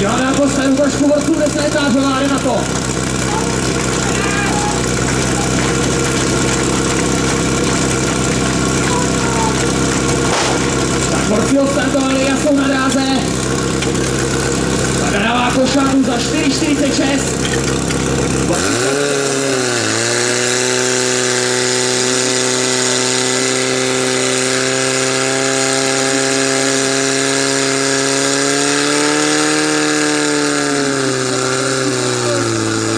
Já dám postavím trošku vrchu, kde se etážová, jde na to. Tak borci odstartovali jasnou na dráze. dává košáku za 4,46.